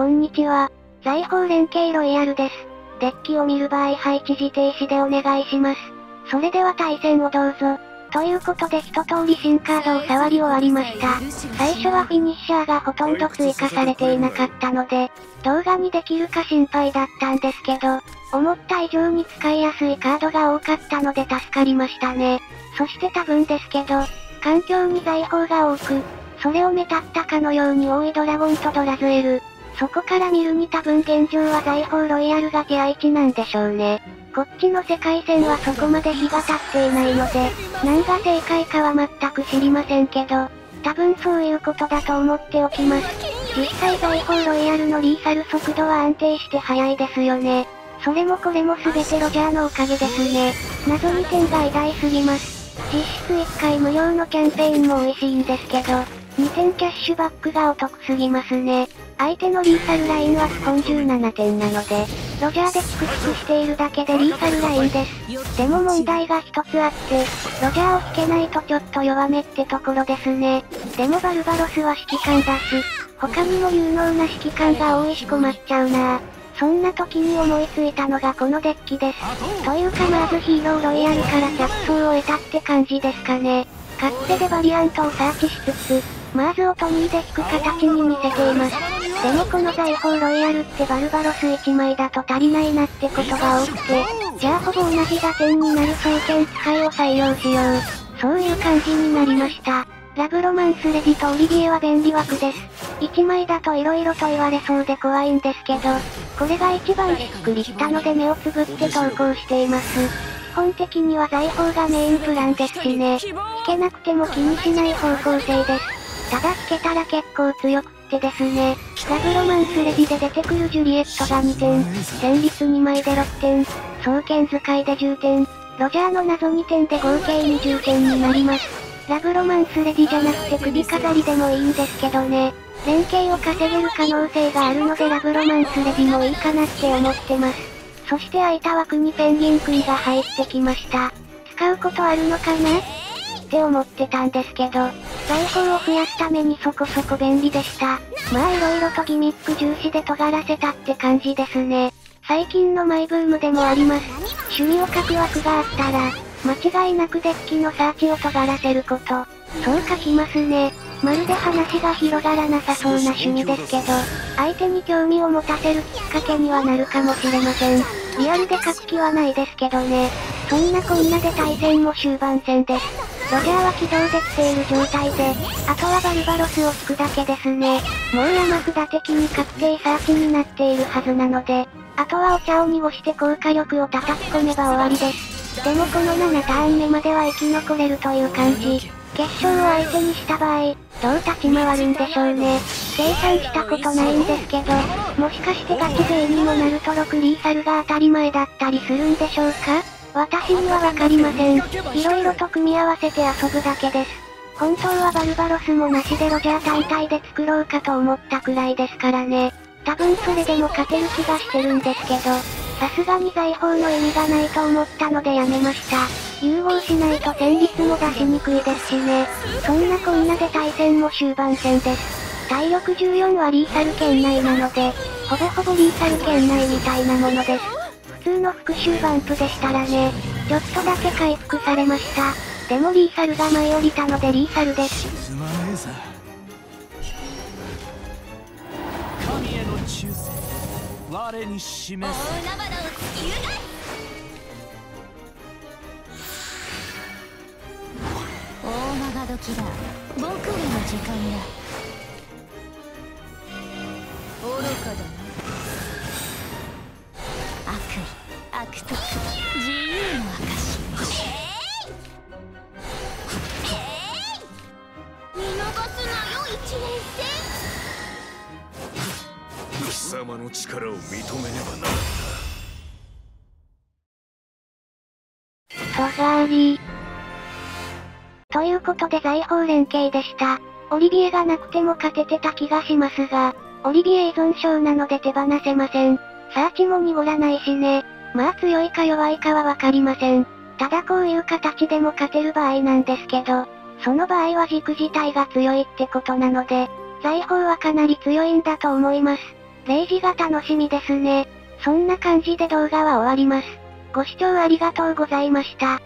こんにちは。財宝連携ロイヤルです。デッキを見る場合配置時停止でお願いします。それでは対戦をどうぞ。ということで一通り新カードを触り終わりました。最初はフィニッシャーがほとんど追加されていなかったので、動画にできるか心配だったんですけど、思った以上に使いやすいカードが多かったので助かりましたね。そして多分ですけど、環境に財宝が多く、それを目立ったかのように多いドラゴンとドラズエル。そこから見るに多分現状は財宝ロイヤルが手配置なんでしょうね。こっちの世界線はそこまで日が経っていないので、何が正解かは全く知りませんけど、多分そういうことだと思っておきます。実際財宝ロイヤルのリーサル速度は安定して速いですよね。それもこれも全てロジャーのおかげですね。謎2点が偉大すぎます。実質1回無料のキャンペーンも美味しいんですけど、2点キャッシュバックがお得すぎますね。相手のリーサルラインはスポン17点なので、ロジャーでチクチクしているだけでリーサルラインです。でも問題が一つあって、ロジャーを引けないとちょっと弱めってところですね。でもバルバロスは指揮官だし、他にも有能な指揮官が多いし困っちゃうなそんな時に思いついたのがこのデッキです。というかまずヒーローロイヤルから着想を得たって感じですかね。勝手でバリアントをサーチしつつ、マーズをトニーで引く形に見せています。でもこの財宝ロイヤルってバルバロス1枚だと足りないなってことが多くて、じゃあほぼ同じ打点になる双剣使いを採用しよう。そういう感じになりました。ラブロマンスレディとオリビエは便利枠です。1枚だと色々と言われそうで怖いんですけど、これが一番しっくりきたので目をつぶって投稿しています。基本的には財宝がメインプランですしね。引けなくても気にしない方向性です。たら結構強くってですね。ラブロマンスレディで出てくるジュリエットが2点、戦率2枚で6点、双剣使いで10点、ロジャーの謎2点で合計20点になります。ラブロマンスレディじゃなくて首飾りでもいいんですけどね。連携を稼げる可能性があるのでラブロマンスレディもいいかなって思ってます。そして空いた枠にペンギンクイが入ってきました。使うことあるのかな？って思ってたんですけど、財宝を増やすためにそこそこ便利でした。まあ色々とギミック重視で尖らせたって感じですね。最近のマイブームでもあります。趣味を書く枠があったら、間違いなくデッキのサーチを尖らせること。そう書きますね。まるで話が広がらなさそうな趣味ですけど、相手に興味を持たせるきっかけにはなるかもしれません。リアルで書く気はないですけどね。そんなこんなで対戦も終盤戦です。ロジャーは起動できている状態で、あとはバルバロスを引くだけですね。もう山札的に確定サーチになっているはずなので、あとはお茶を濁して効果力を叩き込めば終わりです。でもこの7ターン目までは生き残れるという感じ。決勝を相手にした場合、どう立ち回るんでしょうね。計算したことないんですけど、もしかしてガチ勢にもなると6リーサルが当たり前だったりするんでしょうか？私にはわかりません。色々と組み合わせて遊ぶだけです。本当はバルバロスもなしでロジャー単体で作ろうかと思ったくらいですからね。多分それでも勝てる気がしてるんですけど、さすがに財宝の意味がないと思ったのでやめました。融合しないと戦率も出しにくいですしね。そんなこんなで対戦も終盤戦です。体力14はリーサル圏内なので、ほぼほぼリーサル圏内みたいなものです。普通の復讐バンプでしたらね、ちょっとだけ回復されました。でもリーサルが舞い降りたのでリーサルです。神への忠誠我に示す大海原を突きゆが時だ僕らの時間だ様の力を認めねばならんトガーリーということで財宝連携でした。オリビエがなくても勝ててた気がしますが、オリビエ依存症なので手放せません。サーチも濁らないしね。まあ強いか弱いかはわかりません。ただこういう形でも勝てる場合なんですけど、その場合は軸自体が強いってことなので、財宝はかなり強いんだと思います。0時が楽しみですね。そんな感じで動画は終わります。ご視聴ありがとうございました。